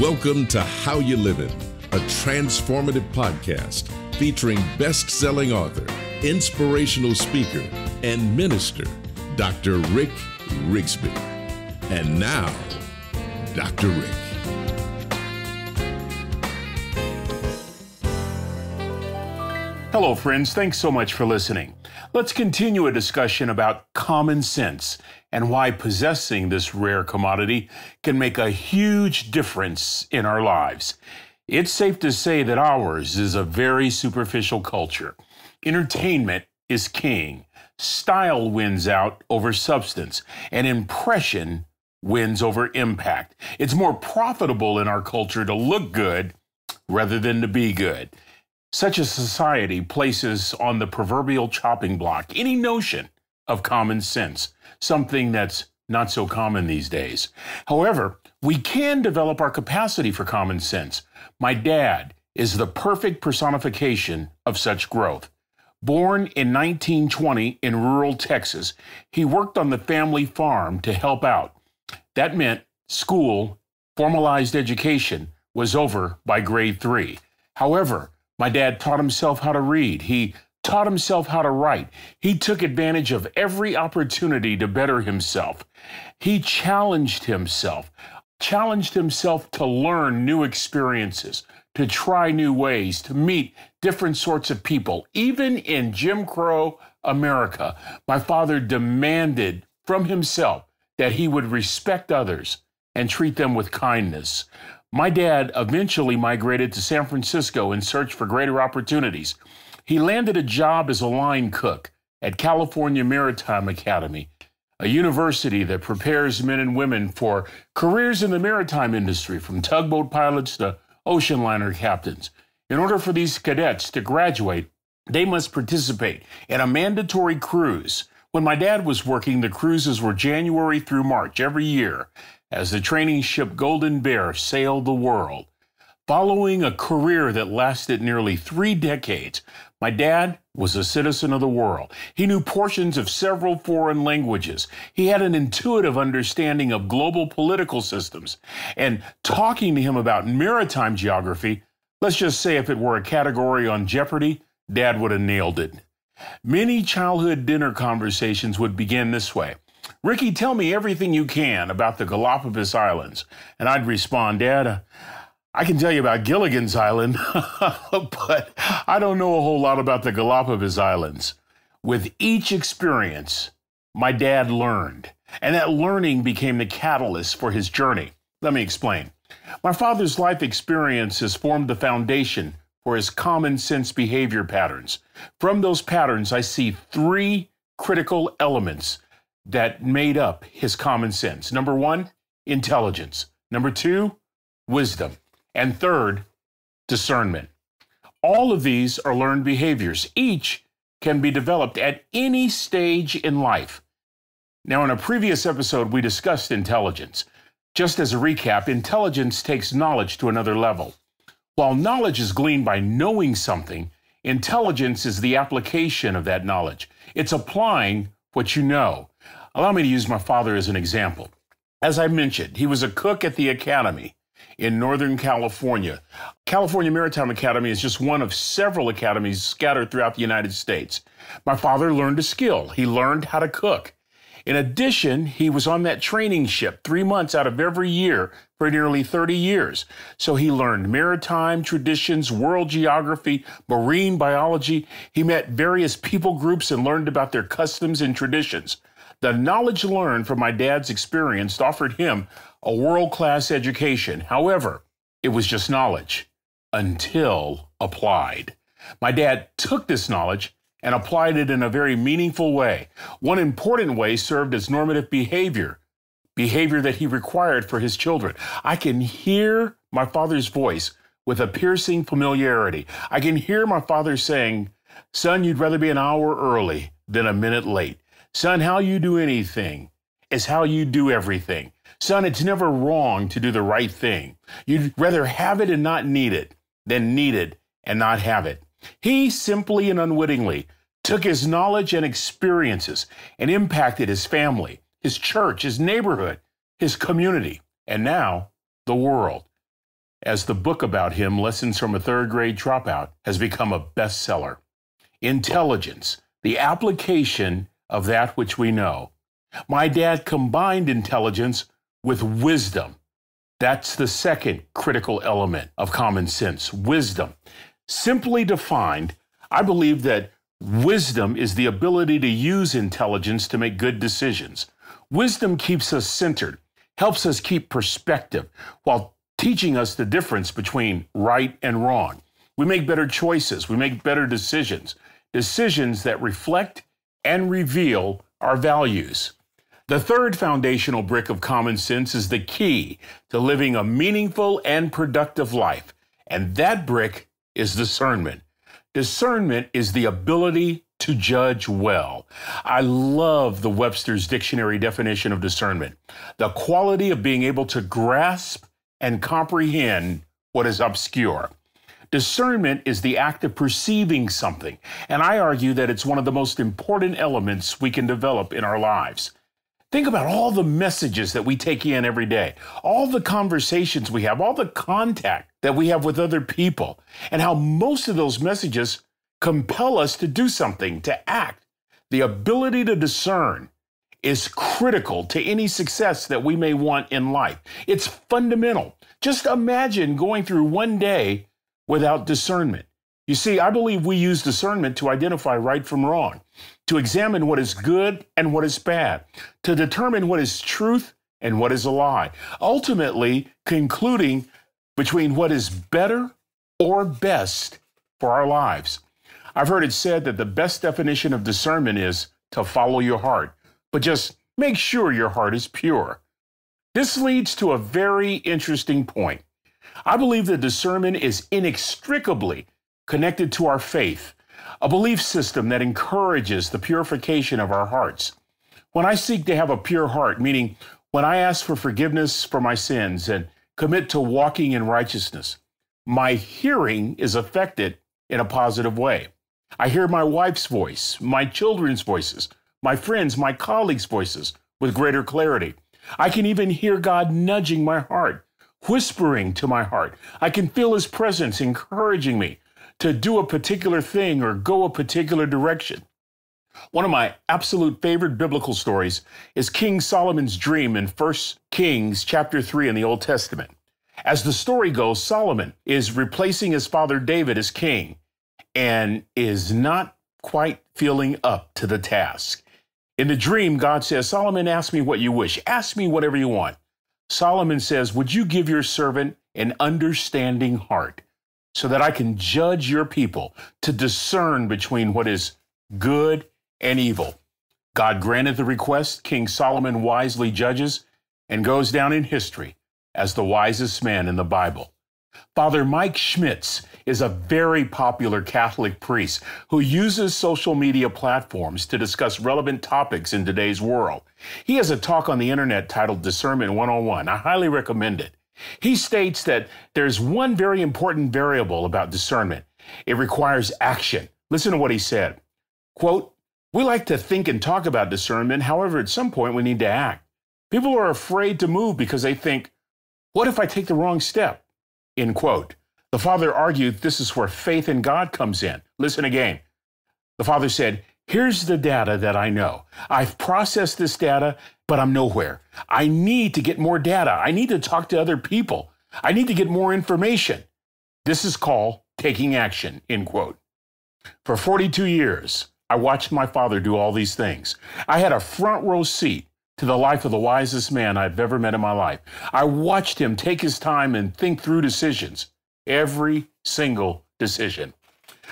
Welcome to How You Living, a transformative podcast featuring best selling author, inspirational speaker, and minister, Dr. Rick Rigsby. And now, Dr. Rick. Hello, friends. Thanks so much for listening. Let's continue a discussion about common sense and why possessing this rare commodity can make a huge difference in our lives. It's safe to say that ours is a very superficial culture. Entertainment is king. Style wins out over substance, and impression wins over impact. It's more profitable in our culture to look good rather than to be good. Such a society places on the proverbial chopping block any notion of common sense, something that's not so common these days. However, we can develop our capacity for common sense. My dad is the perfect personification of such growth. Born in 1920 in rural Texas, he worked on the family farm to help out. That meant school, formalized education, was over by grade three. However, my dad taught himself how to read. He taught himself how to write. He took advantage of every opportunity to better himself. He challenged himself, challenged himself to learn new experiences, to try new ways, to meet different sorts of people. Even in Jim Crow America, my father demanded from himself that he would respect others and treat them with kindness. My dad eventually migrated to San Francisco in search for greater opportunities. He landed a job as a line cook at California Maritime Academy, a university that prepares men and women for careers in the maritime industry, from tugboat pilots to ocean liner captains. In order for these cadets to graduate, they must participate in a mandatory cruise. When my dad was working, the cruises were January through March every year, as the training ship Golden Bear sailed the world. Following a career that lasted nearly three decades, my dad was a citizen of the world. He knew portions of several foreign languages. He had an intuitive understanding of global political systems. And talking to him about maritime geography, let's just say if it were a category on Jeopardy, dad would have nailed it. Many childhood dinner conversations would begin this way Ricky, tell me everything you can about the Galapagos Islands. And I'd respond, Dad, I can tell you about Gilligan's Island, but I don't know a whole lot about the Galapagos Islands. With each experience, my dad learned, and that learning became the catalyst for his journey. Let me explain. My father's life experiences formed the foundation for his common sense behavior patterns. From those patterns, I see three critical elements that made up his common sense. Number one, intelligence. Number two, wisdom. And third, discernment. All of these are learned behaviors. Each can be developed at any stage in life. Now, in a previous episode, we discussed intelligence. Just as a recap, intelligence takes knowledge to another level. While knowledge is gleaned by knowing something, intelligence is the application of that knowledge. It's applying what you know. Allow me to use my father as an example. As I mentioned, he was a cook at the academy in Northern California. California Maritime Academy is just one of several academies scattered throughout the United States. My father learned a skill. He learned how to cook. In addition, he was on that training ship three months out of every year for nearly 30 years. So he learned maritime traditions, world geography, marine biology. He met various people groups and learned about their customs and traditions. The knowledge learned from my dad's experience offered him a world class education. However, it was just knowledge until applied. My dad took this knowledge and applied it in a very meaningful way. One important way served as normative behavior, behavior that he required for his children. I can hear my father's voice with a piercing familiarity. I can hear my father saying, Son, you'd rather be an hour early than a minute late. Son, how you do anything is how you do everything. Son, it's never wrong to do the right thing. You'd rather have it and not need it than need it and not have it. He simply and unwittingly took his knowledge and experiences and impacted his family, his church, his neighborhood, his community, and now the world. as the book about him, Lessons from a Third Grade Dropout, has become a bestseller. Intelligence, the application of that which we know. My dad combined intelligence with wisdom. That's the second critical element of common sense wisdom. Simply defined, I believe that wisdom is the ability to use intelligence to make good decisions. Wisdom keeps us centered, helps us keep perspective, while teaching us the difference between right and wrong. We make better choices, we make better decisions, decisions that reflect and reveal our values. The third foundational brick of common sense is the key to living a meaningful and productive life, and that brick is discernment. Discernment is the ability to judge well. I love the Webster's dictionary definition of discernment the quality of being able to grasp and comprehend what is obscure. Discernment is the act of perceiving something, and I argue that it's one of the most important elements we can develop in our lives. Think about all the messages that we take in every day, all the conversations we have, all the contact that we have with other people, and how most of those messages compel us to do something, to act. The ability to discern is critical to any success that we may want in life. It's fundamental. Just imagine going through one day without discernment. You see, I believe we use discernment to identify right from wrong, to examine what is good and what is bad, to determine what is truth and what is a lie, ultimately concluding between what is better or best for our lives. I've heard it said that the best definition of discernment is to follow your heart, but just make sure your heart is pure. This leads to a very interesting point. I believe that discernment is inextricably connected to our faith, a belief system that encourages the purification of our hearts. When I seek to have a pure heart, meaning when I ask for forgiveness for my sins and commit to walking in righteousness, my hearing is affected in a positive way. I hear my wife's voice, my children's voices, my friends, my colleagues' voices with greater clarity. I can even hear God nudging my heart, whispering to my heart. I can feel His presence encouraging me to do a particular thing or go a particular direction. One of my absolute favorite biblical stories is King Solomon's dream in 1 Kings chapter 3 in the Old Testament. As the story goes, Solomon is replacing his father David as king and is not quite feeling up to the task. In the dream, God says, Solomon, ask me what you wish. Ask me whatever you want. Solomon says, Would you give your servant an understanding heart so that I can judge your people to discern between what is good and evil? God granted the request. King Solomon wisely judges and goes down in history as the wisest man in the Bible. Father Mike Schmitz is a very popular Catholic priest who uses social media platforms to discuss relevant topics in today's world. He has a talk on the internet titled Discernment 101. I highly recommend it. He states that there's one very important variable about discernment. It requires action. Listen to what he said. Quote, we like to think and talk about discernment. However, at some point we need to act. People are afraid to move because they think, what if I take the wrong step? End quote. The father argued this is where faith in God comes in. Listen again. The father said, Here's the data that I know. I've processed this data, but I'm nowhere. I need to get more data. I need to talk to other people. I need to get more information. This is called taking action, end quote. For 42 years, I watched my father do all these things. I had a front row seat to the life of the wisest man I've ever met in my life. I watched him take his time and think through decisions, every single decision.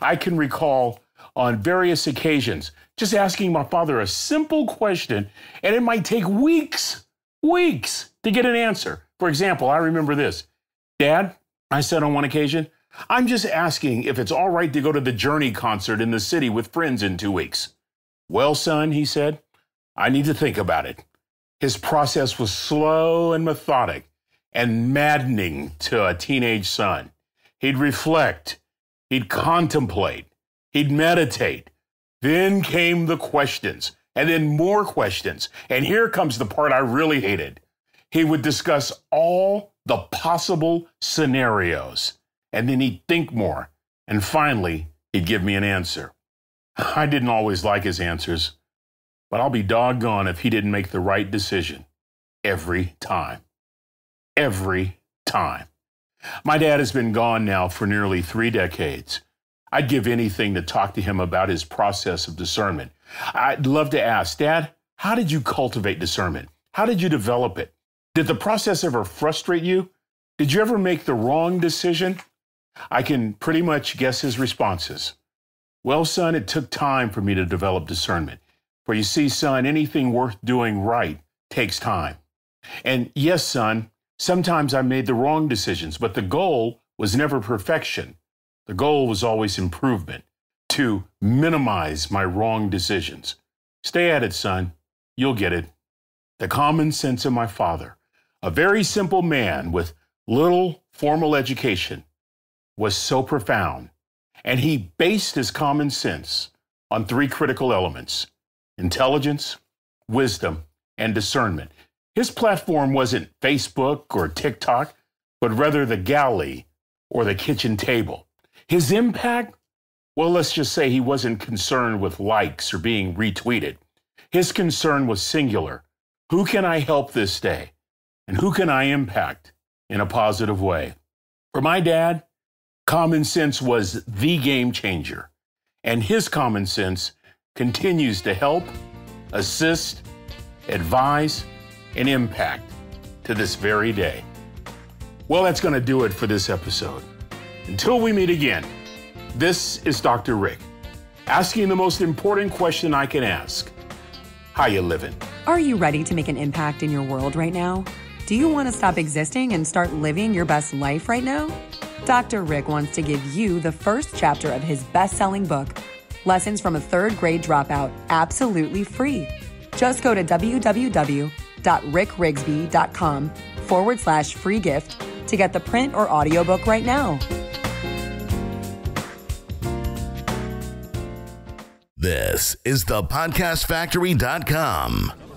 I can recall on various occasions just asking my father a simple question, and it might take weeks, weeks to get an answer. For example, I remember this Dad, I said on one occasion, I'm just asking if it's all right to go to the Journey concert in the city with friends in two weeks. Well, son, he said, I need to think about it. His process was slow and methodic and maddening to a teenage son. He'd reflect, he'd contemplate, he'd meditate. Then came the questions, and then more questions. And here comes the part I really hated. He would discuss all the possible scenarios. And then he'd think more. And finally, he'd give me an answer. I didn't always like his answers, but I'll be doggone if he didn't make the right decision every time. Every time. My dad has been gone now for nearly three decades. I'd give anything to talk to him about his process of discernment. I'd love to ask, Dad, how did you cultivate discernment? How did you develop it? Did the process ever frustrate you? Did you ever make the wrong decision? I can pretty much guess his responses. Well, son, it took time for me to develop discernment. For you see, son, anything worth doing right takes time. And yes, son, sometimes I made the wrong decisions, but the goal was never perfection. The goal was always improvement, to minimize my wrong decisions. Stay at it, son. You'll get it. The common sense of my father, a very simple man with little formal education, was so profound, and he based his common sense on three critical elements intelligence, wisdom, and discernment. His platform wasn't Facebook or TikTok, but rather the galley or the kitchen table. His impact? Well, let's just say he wasn't concerned with likes or being retweeted. His concern was singular. Who can I help this day? And who can I impact in a positive way? For my dad, common sense was the game changer. And his common sense continues to help, assist, advise, and impact to this very day. Well, that's going to do it for this episode. Until we meet again, this is Dr. Rick, asking the most important question I can ask. How you living? Are you ready to make an impact in your world right now? Do you want to stop existing and start living your best life right now? Dr. Rick wants to give you the first chapter of his best-selling book, Lessons from a Third Grade Dropout, absolutely free. Just go to www.rickrigsby.com forward slash free gift to get the print or audiobook right now. This is the podcastfactory.com.